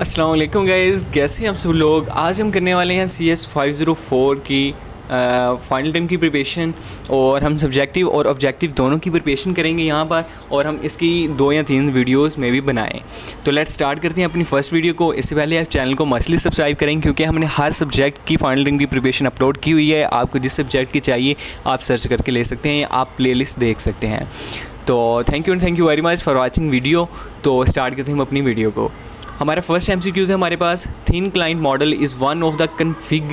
अस्सलाम वालेकुम गाइस कैसे हैं आप सब लोग? आज हम करने वाले हैं C S five zero four की फाइनल टाइम की प्रिपरेशन और हम सब्जेक्टिव और ऑब्जेक्टिव दोनों की प्रिपरेशन करेंगे यहाँ पर और हम इसकी दो या तीन वीडियोस में भी बनाएँ। तो लेट्स स्टार्ट करते हैं अपनी फ़र्स्ट वीडियो को। इससे पहले आप चैनल को मसली सब्सक्राइब करें क्योंकि हमने हर सब्जेक्ट की फाइनल टाइम की प्रिपरेशन अपलोड की हुई है। आपको जिस सब्जेक्ट की चाहिए, आप सर्च करके ले सकते हैं, आप प्ले देख सकते हैं। तो thank you and thank you very much for watching video तो स्टार्ट करते हैं हम अपनी वीडियो को। हमारा फ़र्स्ट एम है हमारे पास thin client model is one of the config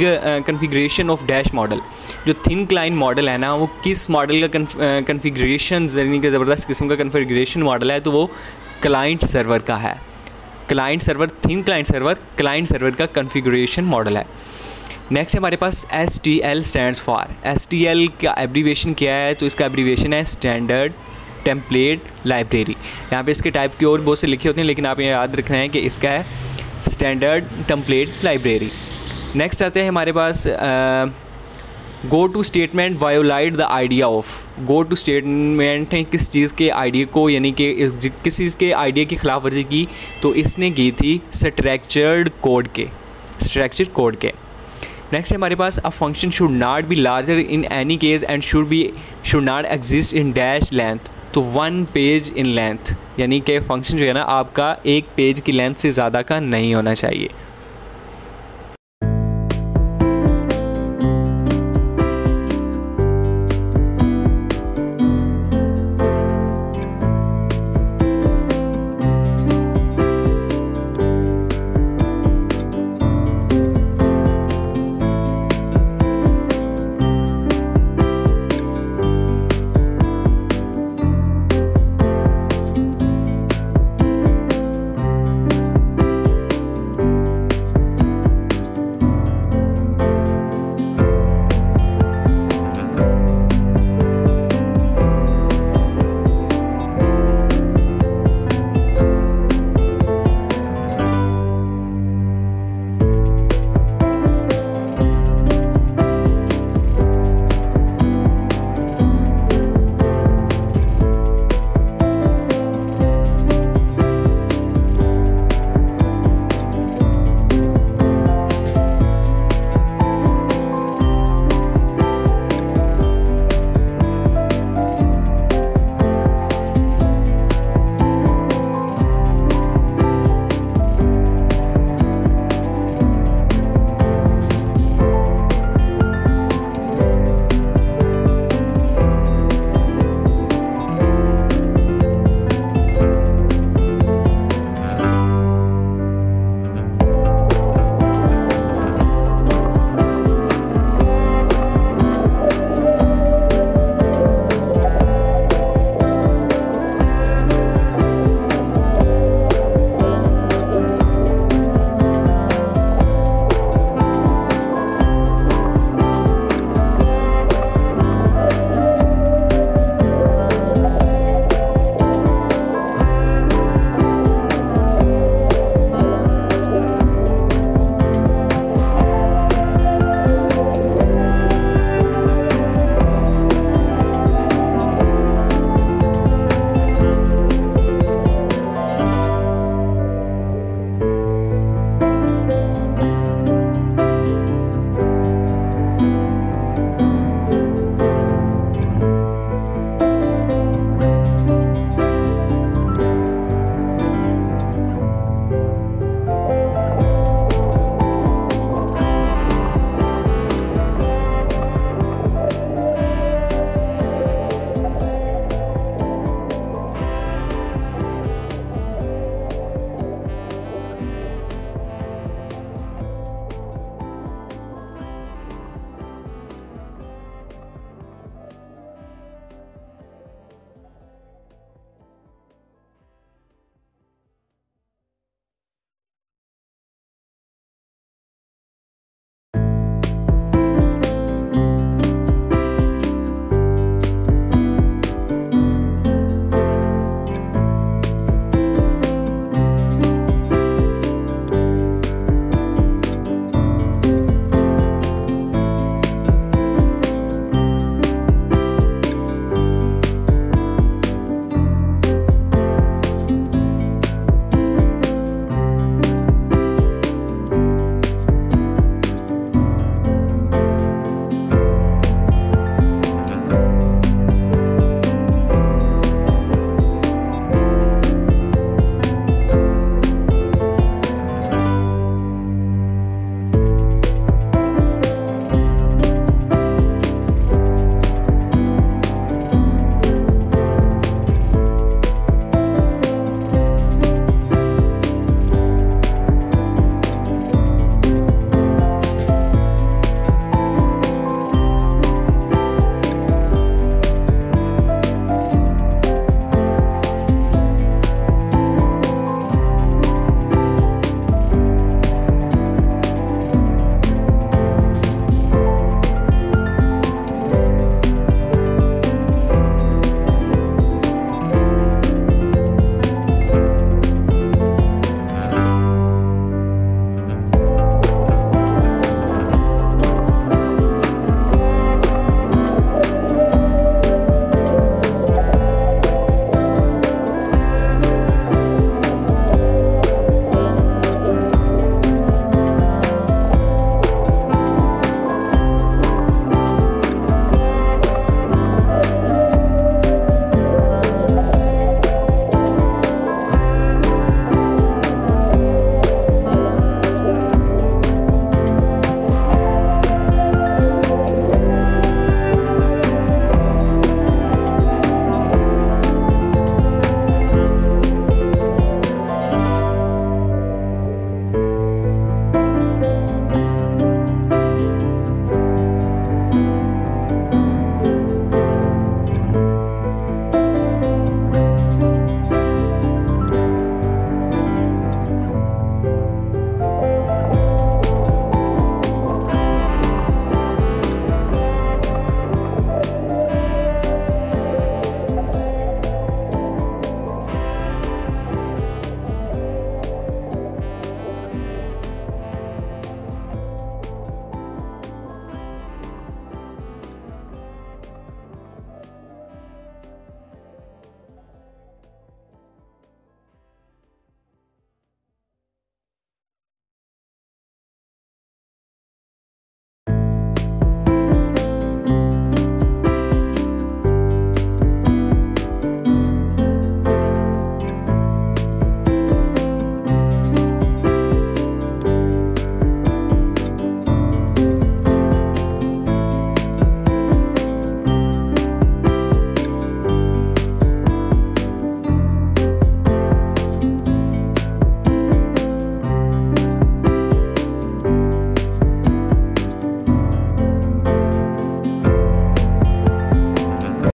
configuration of dash model जो थिन क्लाइंट मॉडल है ना वो किस मॉडल का कन्फिग्रेशन uh, यानी कि ज़बरदस्त किस्म का कन्फिग्रेशन मॉडल है तो वो क्लाइंट सर्वर का है. Client server thin client server client server का कन्फिग्रेशन मॉडल है. नेक्स्ट हमारे पास S T L stand for S T L का एब्रीवेशन क्या है? तो इसका एब्रीवेशन है स्टैंडर्ड टेम्पलेट लाइब्रेरी यहाँ पे इसके टाइप की और बहुत से लिखे होते हैं, लेकिन आप ये याद रखना है कि इसका है स्टैंडर्ड टेम्पलेट लाइब्रेरी नेक्स्ट आते हैं हमारे पास go to statement violate the idea of go to statement है किस चीज़ के आइडिया को, यानी कि किस चीज़ के आइडिया की खिलाफ वर्जी की तो इसने की थी स्ट्रक्चर्ड कोड के स्ट्रक्चर्ड कोड के। नेक्स्ट हमारे पास a function should not be larger in any case and should be should not exist in dash length तो वन पेज इन लेंथ यानी कि फ़ंक्शन जो है ना, आपका एक पेज की लेंथ से ज़्यादा का नहीं होना चाहिए।